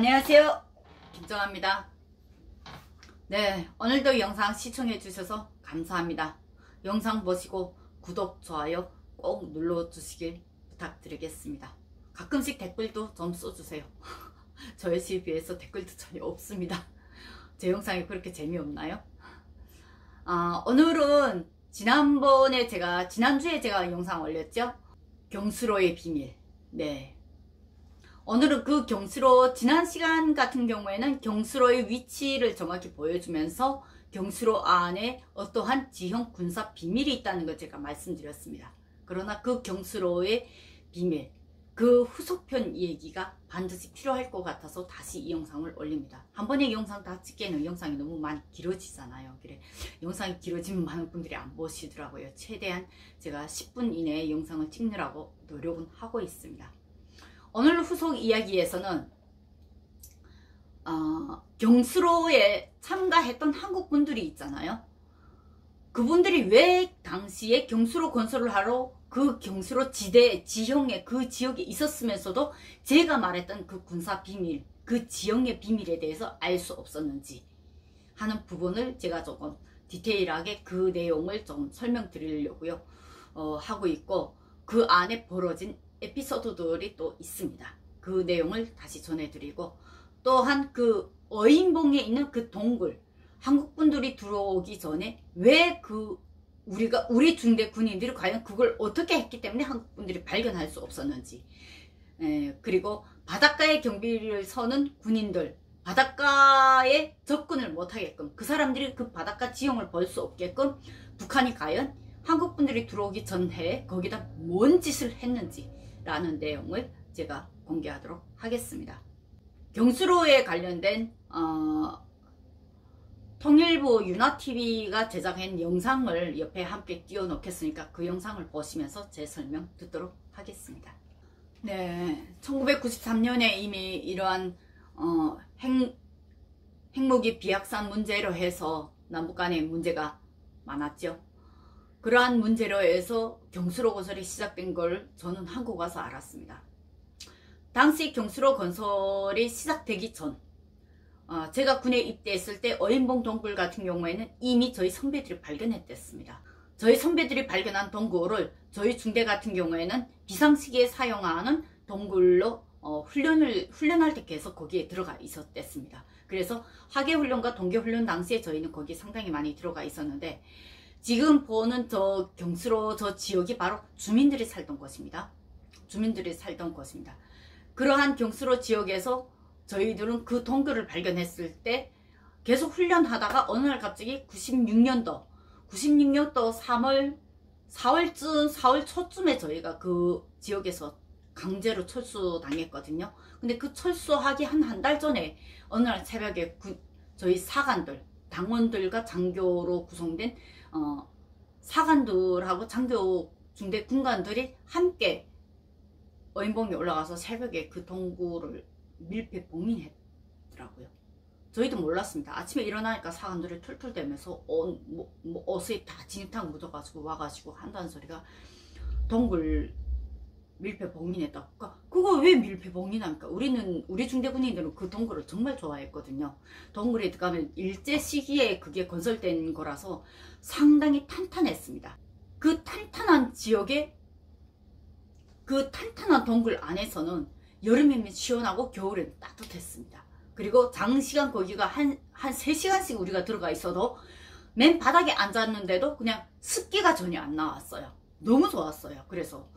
안녕하세요. 김정아입니다. 네 오늘도 영상 시청해 주셔서 감사합니다. 영상 보시고 구독 좋아요 꼭 눌러 주시길 부탁드리겠습니다. 가끔씩 댓글도 좀 써주세요. 저의 시에 비해서 댓글도 전혀 없습니다. 제 영상이 그렇게 재미없나요? 아, 오늘은 지난번에 제가 지난주에 제가 영상 올렸죠? 경수로의 비밀. 네 오늘은 그 경수로 지난 시간 같은 경우에는 경수로의 위치를 정확히 보여주면서 경수로 안에 어떠한 지형 군사 비밀이 있다는 걸 제가 말씀드렸습니다. 그러나 그 경수로의 비밀 그 후속편 얘기가 반드시 필요할 것 같아서 다시 이 영상을 올립니다. 한 번에 이 영상 다 찍기에는 영상이 너무 많이 길어지잖아요. 그래 영상이 길어지면 많은 분들이 안 보시더라고요. 최대한 제가 10분 이내에 영상을 찍느라고 노력은 하고 있습니다. 오늘 후속 이야기에서는 어, 경수로에 참가했던 한국 분들이 있잖아요. 그분들이 왜 당시에 경수로 건설을 하러 그 경수로 지대 지형에 그 지역에 있었으면서도 제가 말했던 그 군사 비밀 그 지형의 비밀에 대해서 알 수 없었는지 하는 부분을 제가 조금 디테일하게 그 내용을 좀 설명드리려고요 어, 하고 있고 그 안에 벌어진 에피소드들이 또 있습니다. 그 내용을 다시 전해드리고 또한 그 어인봉에 있는 그 동굴 한국 분들이 들어오기 전에 왜 그 우리가 우리 중대 군인들이 과연 그걸 어떻게 했기 때문에 한국 분들이 발견할 수 없었는지 에, 그리고 바닷가에 경비를 서는 군인들 바닷가에 접근을 못하게끔 그 사람들이 그 바닷가 지형을 볼 수 없게끔 북한이 과연 한국 분들이 들어오기 전에 거기다 뭔 짓을 했는지 라는 내용을 제가 공개하도록 하겠습니다. 경수로에 관련된 어, 통일부 유나TV가 제작한 영상을 옆에 함께 띄워 놓겠으니까 그 영상을 보시면서 제 설명 듣도록 하겠습니다. 네, 1993년에 이미 이러한 어, 핵, 핵무기 비약산 문제로 해서 남북 간의 문제가 많았죠. 그러한 문제로 해서 경수로 건설이 시작된 걸 저는 한국 와서 알았습니다. 당시 경수로 건설이 시작되기 전 어, 제가 군에 입대했을 때 어인봉 동굴 같은 경우에는 이미 저희 선배들이 발견했댔습니다. 저희 선배들이 발견한 동굴을 저희 중대 같은 경우에는 비상시기에 사용하는 동굴로 어, 훈련을 훈련할 때 계속 거기에 들어가 있었댔습니다. 그래서 하계훈련과 동계훈련 당시에 저희는 거기에 상당히 많이 들어가 있었는데 지금 보는 저 경수로 저 지역이 바로 주민들이 살던 곳입니다. 주민들이 살던 곳입니다. 그러한 경수로 지역에서 저희들은 그 동굴을 발견했을 때 계속 훈련하다가 어느 날 갑자기 96년도 96년도 3월 4월쯤 4월 초쯤에 저희가 그 지역에서 강제로 철수당했거든요. 근데 그 철수하기 한 한 달 전에 어느 날 새벽에 구, 저희 사관들 당원들과 장교로 구성된 어, 사관들하고 장교 중대 군관들이 함께 어인봉에 올라가서 새벽에 그 동굴을 밀폐 봉인했더라고요. 저희도 몰랐습니다. 아침에 일어나니까 사관들이 툴툴대면서 어, 뭐, 뭐 옷에 다 진흙탕 묻어가지고 와가지고 한다는 소리가 동굴 밀폐 봉인했다. 그러니까 그거 왜 밀폐 봉인합니까? 우리는 우리 중대군인들은 그 동굴을 정말 좋아했거든요. 동굴에 들어가면 일제 시기에 그게 건설된 거라서 상당히 탄탄했습니다. 그 탄탄한 지역에 그 탄탄한 동굴 안에서는 여름이면 시원하고 겨울엔 따뜻했습니다. 그리고 장시간 거기가 한, 한 3시간씩 우리가 들어가 있어도 맨 바닥에 앉았는데도 그냥 습기가 전혀 안 나왔어요. 너무 좋았어요. 그래서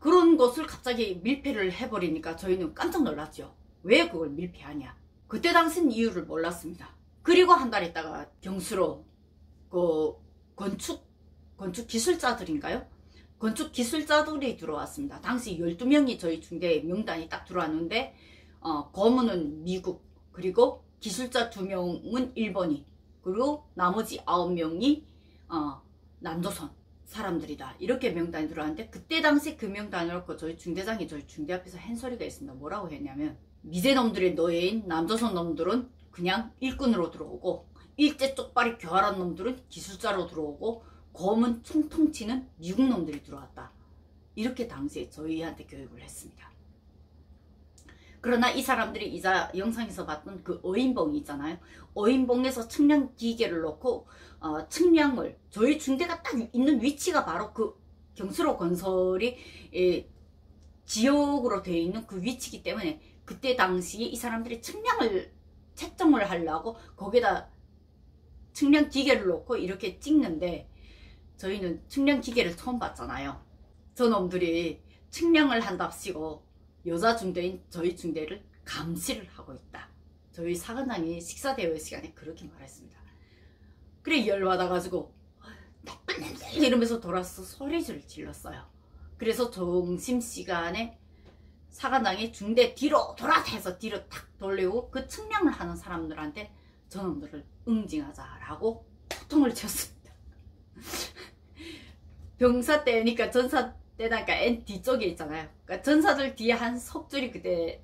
그런 것을 갑자기 밀폐를 해버리니까 저희는 깜짝 놀랐죠. 왜 그걸 밀폐하냐. 그때 당시는 이유를 몰랐습니다. 그리고 한 달 있다가 경수로 그 건축 건축 기술자들인가요? 건축 기술자들이 들어왔습니다. 당시 12명이 저희 중대 명단이 딱 들어왔는데 어, 검은은 미국 그리고 기술자 2명은 일본이 그리고 나머지 9명이 어, 남조선 사람들이다. 이렇게 명단이 들어왔는데 그때 당시 그 명단을 놓고 저희 중대장이 저희 중대 앞에서 한 소리가 있습니다. 뭐라고 했냐면 미제놈들의 노예인 남조선 놈들은 그냥 일꾼으로 들어오고 일제 쪽발이 교활한 놈들은 기술자로 들어오고 검은 총통 치는 미국 놈들이 들어왔다. 이렇게 당시에 저희한테 교육을 했습니다 그러나 이 사람들이 이자 영상에서 봤던 그 어인봉이 있잖아요. 어인봉에서 측량 기계를 놓고 어, 측량을 저희 중대가 딱 있는 위치가 바로 그 경수로 건설이 예, 지역으로 되어 있는 그 위치이기 때문에 그때 당시에 이 사람들이 측량을 채점을 하려고 거기다 측량 기계를 놓고 이렇게 찍는데 저희는 측량 기계를 처음 봤잖아요. 저놈들이 측량을 한답시고 여자 중대인 저희 중대를 감시를 하고 있다. 저희 사관장이 식사 대회 시간에 그렇게 말했습니다. 그래 열받아가지고 나쁜 냄새 이러면서 돌아서 소리를 질렀어요. 그래서 점심시간에 사관장이 중대 뒤로 돌아서 뒤로 탁 돌리고 그 측량을 하는 사람들한테 저놈들을 응징하자라고 소통을 쳤습니다. 병사 때니까 전사 때니까 N 뒤쪽에 있잖아요. 그러니까 전사들 뒤에 한 석줄이 그때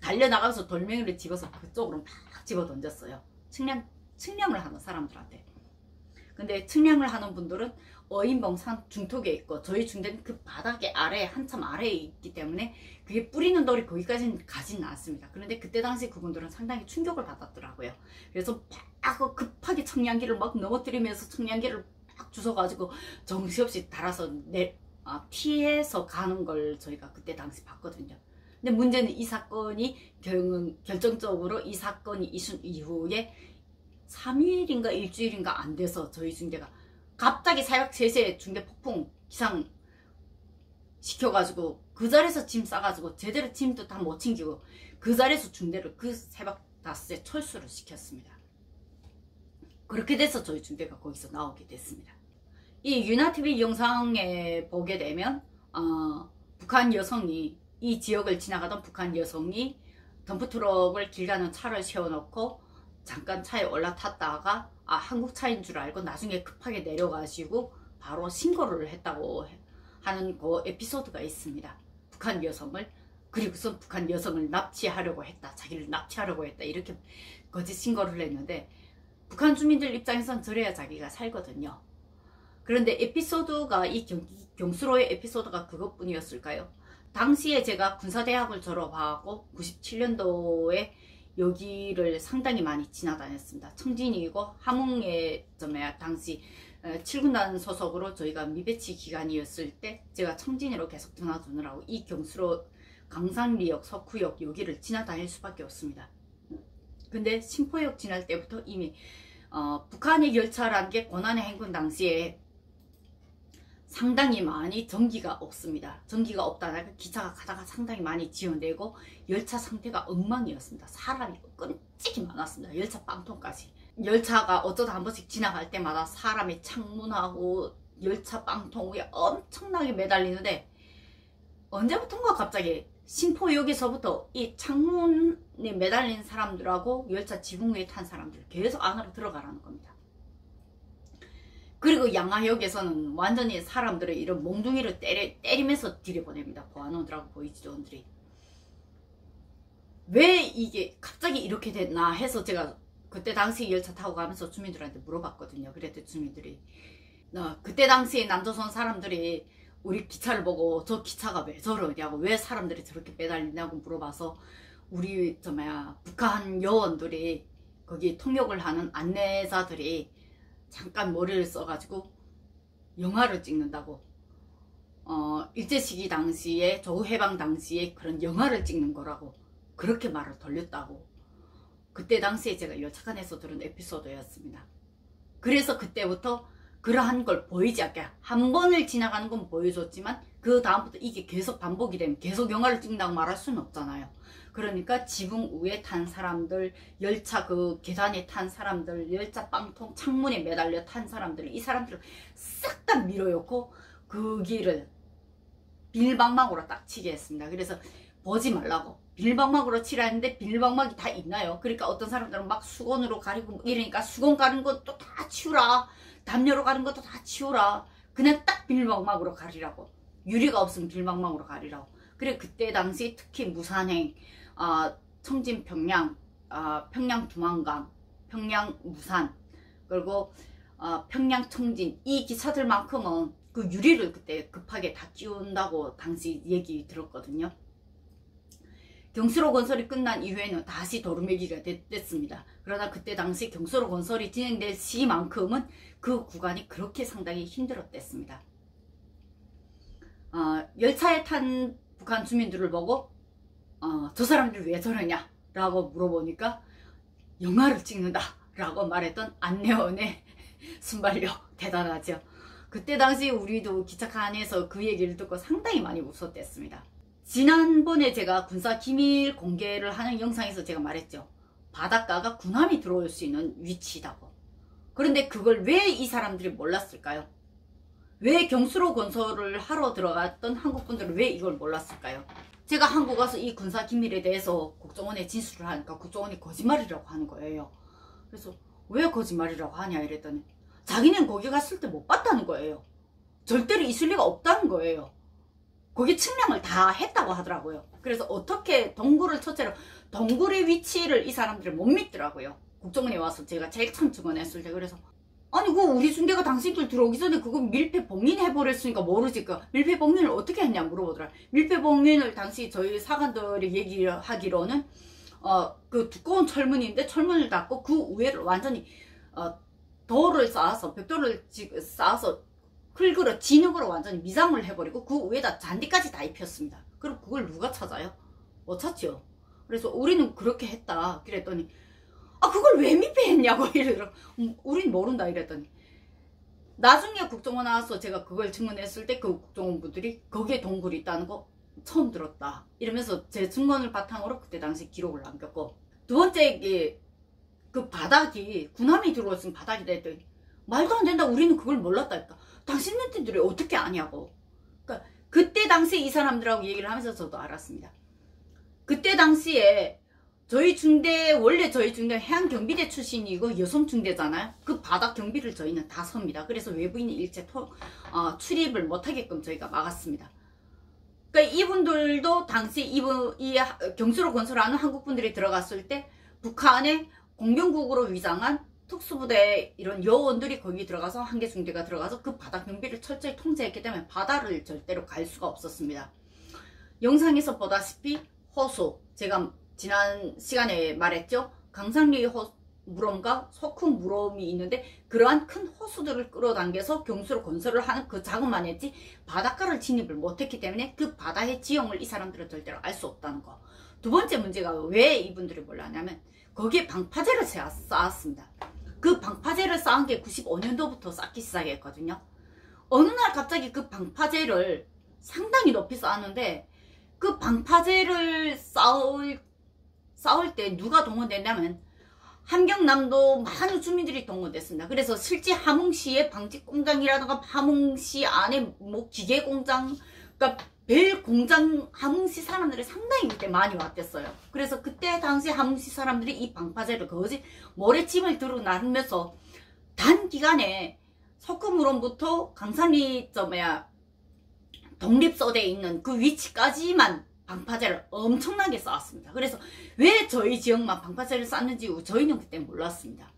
달려나가서 돌멩이를 집어서 그쪽으로 막 집어 던졌어요. 측량, 측량을 하는 사람들한테. 근데 측량을 하는 분들은 어인봉 산 중턱에 있고 저희 중대는 그 바닥에 아래 한참 아래에 있기 때문에 그게 뿌리는 돌이 거기까지는 가진 않습니다. 그런데 그때 당시 그분들은 상당히 충격을 받았더라고요. 그래서 막 급하게 청량기를 막 넘어뜨리면서 청량기를 막 주워가지고 정신없이 달아서 내, 아, 피해서 가는 걸 저희가 그때 당시 봤거든요. 근데 문제는 이 사건이 결, 결정적으로 이 사건이 있은 이후에 3일인가 일주일인가 안 돼서 저희 중대가 갑자기 새벽 3시에 중대 폭풍 기상 시켜가지고 그 자리에서 짐 싸가지고 제대로 짐도 다 못 챙기고 그 자리에서 중대를 그 새벽 5시에 철수를 시켰습니다. 그렇게 돼서 저희 중대가 거기서 나오게 됐습니다. 이 유나TV 영상에 보게 되면 어, 북한 여성이 이 지역을 지나가던 북한 여성이 덤프트럭을 길 가는 차를 세워놓고 잠깐 차에 올라탔다가 아 한국 차인 줄 알고 나중에 급하게 내려가시고 바로 신고를 했다고 하는 그 에피소드가 있습니다. 북한 여성을 그리고선 북한 여성을 납치하려고 했다. 자기를 납치하려고 했다. 이렇게 거짓 신고를 했는데 북한 주민들 입장에선 저래야 자기가 살거든요. 그런데 에피소드가 이 경, 경수로의 에피소드가 그것뿐이었을까요? 당시에 제가 군사대학을 졸업하고 97년도에 여기를 상당히 많이 지나다녔습니다. 청진이고 함흥에 점에 당시 7군단 소속으로 저희가 미배치 기간이었을 때 제가 청진이로 계속 드나드느라고 이 경수로 강산리역, 석구역 여기를 지나다닐 수밖에 없습니다. 근데 신포역 지날 때부터 이미 어, 북한의 열차라는 게 고난의 행군 당시에 상당히 많이 전기가 없습니다. 전기가 없다는 기차가 가다가 상당히 많이 지연되고 열차 상태가 엉망이었습니다. 사람이 끔찍이 많았습니다. 열차 빵통까지. 열차가 어쩌다 한 번씩 지나갈 때마다 사람이 창문하고 열차 빵통 위에 엄청나게 매달리는데 언제부턴가 갑자기 신포역에서부터 이 창문에 매달린 사람들하고 열차 지붕 위에 탄 사람들 계속 안으로 들어가라는 겁니다. 그리고 양화역에서는 완전히 사람들을 이런 몽둥이를 때리, 때리면서 들여보냅니다. 보안원들하고 보이지원들이. 왜 이게 갑자기 이렇게 됐나 해서 제가 그때 당시 열차 타고 가면서 주민들한테 물어봤거든요. 그랬더니 주민들이 어, 그때 당시에 남조선 사람들이 우리 기차를 보고 저 기차가 왜 저러냐고 왜 사람들이 저렇게 매달리냐고 물어봐서 우리 저 뭐야 북한 여원들이 거기 통역을 하는 안내자들이 잠깐 머리를 써가지고 영화를 찍는다고 어, 일제시기 당시에 조해방 당시에 그런 영화를 찍는 거라고 그렇게 말을 돌렸다고 그때 당시에 제가 여차관에서 들은 에피소드였습니다. 그래서 그때부터 그러한 걸 보이지 않게 한 번을 지나가는 건 보여줬지만 그 다음부터 이게 계속 반복이 되면 계속 영화를 찍는다고 말할 수는 없잖아요. 그러니까 지붕 위에 탄 사람들, 열차 그 계단에 탄 사람들, 열차 빵통 창문에 매달려 탄 사람들, 이 사람들을 싹 다 밀어놓고 그 길을 빌방막으로 딱 치게 했습니다. 그래서 보지 말라고. 빌방막으로 치라 했는데 빌방막이 다 있나요? 그러니까 어떤 사람들은 막 수건으로 가리고 이러니까 수건 가는 것도 다 치우라. 담요로 가는 것도 다 치우라. 그냥 딱 빌방막으로 가리라고. 유리가 없으면 빌방막으로 가리라고. 그래 그때 당시 특히 무산행 어, 청진 평양, 어, 평양 두만강, 평양 무산, 그리고 어, 평양 청진 이 기차들만큼은 그 유리를 그때 급하게 다 끼운다고 당시 얘기 들었거든요. 경수로 건설이 끝난 이후에는 다시 도루매기가 됐습니다. 그러나 그때 당시 경수로 건설이 진행될 시만큼은 그 구간이 그렇게 상당히 힘들었댔습니다. 어, 열차에 탄 북한 주민들을 보고 어, 저 사람들이 왜 저러냐 라고 물어보니까 영화를 찍는다 라고 말했던 안내원의 순발력 대단하죠. 그때 당시 우리도 기차카 안에서 그 얘기를 듣고 상당히 많이 웃었댔습니다. 지난번에 제가 군사 기밀 공개를 하는 영상에서 제가 말했죠. 바닷가가 군함이 들어올 수 있는 위치다고. 그런데 그걸 왜 이 사람들이 몰랐을까요? 왜 경수로 건설을 하러 들어갔던 한국분들은 왜 이걸 몰랐을까요? 제가 한국 와서 이 군사 기밀에 대해서 국정원에 진술을 하니까 국정원이 거짓말이라고 하는 거예요. 그래서 왜 거짓말이라고 하냐 이랬더니 자기는 거기 갔을 때 못 봤다는 거예요. 절대로 있을 리가 없다는 거예요. 거기 측량을 다 했다고 하더라고요. 그래서 어떻게 동굴을 첫째로 동굴의 위치를 이 사람들이 못 믿더라고요. 국정원에 와서 제가 제일 처음 증언했을 때 그래서 아니 그 우리 중대가 당신들 들어오기 전에 그거 밀폐 봉인 해버렸으니까 모르지 그 밀폐 봉인을 어떻게 했냐 물어보더라. 밀폐 봉인을 당시 저희 사관들이 얘기하기로는 어 그 두꺼운 철문인데 철문을 닫고 그 위에를 완전히 어 돌을 쌓아서 벽돌을 쌓아서 흙으로 진흙으로 완전히 미장을 해버리고 그 위에다 잔디까지 다 입혔습니다. 그럼 그걸 누가 찾아요? 못 찾죠. 그래서 우리는 그렇게 했다. 그랬더니 아 그걸 왜密閉했냐고 이러더라. 음, 우린 모른다 이랬더니. 나중에 국정원 나와서 제가 그걸 증언했을 때 그 국정원 분들이 거기에 동굴이 있다는 거 처음 들었다. 이러면서 제 증언을 바탕으로 그때 당시 기록을 남겼고 두 번째 그 바닥이 군함이 들어왔으면 바닥이 됐더니 말도 안 된다. 우리는 그걸 몰랐다니까. 당신네들이 어떻게 아냐고. 그러니까 그때 당시 이 사람들하고 얘기를 하면서 저도 알았습니다. 그때 당시에 저희 중대 원래 저희 중대 해양 경비대 출신이고 여성 중대잖아요. 그 바닥 경비를 저희는 다 섭니다. 그래서 외부인이 일체 토, 어, 출입을 못하게끔 저희가 막았습니다. 그러니까 이분들도 당시 이분 이 경수로 건설하는 한국 분들이 들어갔을 때 북한의 공병국으로 위장한 특수부대 이런 여원들이 거기 들어가서 한개 중대가 들어가서 그 바다 경비를 철저히 통제했기 때문에 바다를 절대로 갈 수가 없었습니다. 영상에서 보다시피 호수 제가 지난 시간에 말했죠. 강상리 호, 물엄과 석훈 물엄이 있는데 그러한 큰 호수들을 끌어당겨서 경수로 건설을 하는 그 작업만 했지 바닷가를 진입을 못했기 때문에 그 바다의 지형을 이 사람들은 절대로 알 수 없다는 거. 두 번째 문제가 왜 이분들이 몰랐냐면 거기에 방파제를 쌓았습니다. 그 방파제를 쌓은 게 95년도부터 쌓기 시작했거든요. 어느 날 갑자기 그 방파제를 상당히 높이 쌓았는데 그 방파제를 쌓을 싸울 때 누가 동원됐냐면 함경남도 많은 주민들이 동원됐습니다. 그래서 실제 함흥시의 방직 공장이라든가 함흥시 안에 뭐 기계 공장, 그러니까 벨 공장 함흥시 사람들이 상당히 그때 많이 왔댔어요. 그래서 그때 당시 함흥시 사람들이 이 방파제를 거짓 모래침을 들어 나르면서 단기간에 석금으로부터 강산리 저 뭐야 독립서대에 있는 그 위치까지만 방파제를 엄청나게 쌓았습니다. 그래서 왜 저희 지역만 방파제를 쌓는지 저희는 그때 몰랐습니다.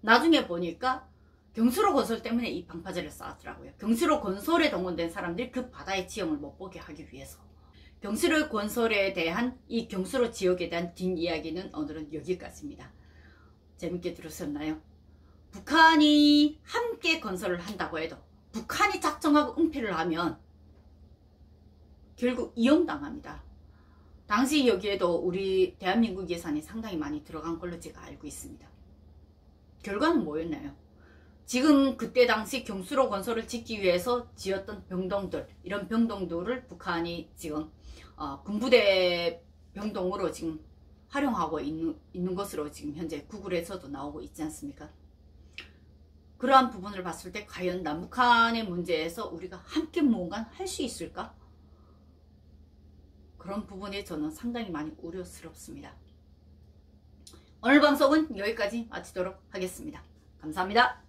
나중에 보니까 경수로 건설 때문에 이 방파제를 쌓았더라고요. 경수로 건설에 동원된 사람들이 그 바다의 지형을 못 보게 하기 위해서. 경수로 건설에 대한 이 경수로 지역에 대한 뒷이야기는 오늘은 여기까지입니다. 재밌게 들으셨나요? 북한이 함께 건설을 한다고 해도 북한이 작정하고 응패를 하면 결국 이용당합니다. 당시 여기에도 우리 대한민국 예산이 상당히 많이 들어간 걸로 제가 알고 있습니다. 결과는 뭐였나요? 지금 그때 당시 경수로 건설을 짓기 위해서 지었던 병동들 이런 병동들을 북한이 지금 어, 군부대 병동으로 지금 활용하고 있는, 있는 것으로 지금 현재 구글에서도 나오고 있지 않습니까? 그러한 부분을 봤을 때 과연 남북한의 문제에서 우리가 함께 무언가 할 수 있을까? 그런 부분에 저는 상당히 많이 우려스럽습니다. 오늘 방송은 여기까지 마치도록 하겠습니다. 감사합니다.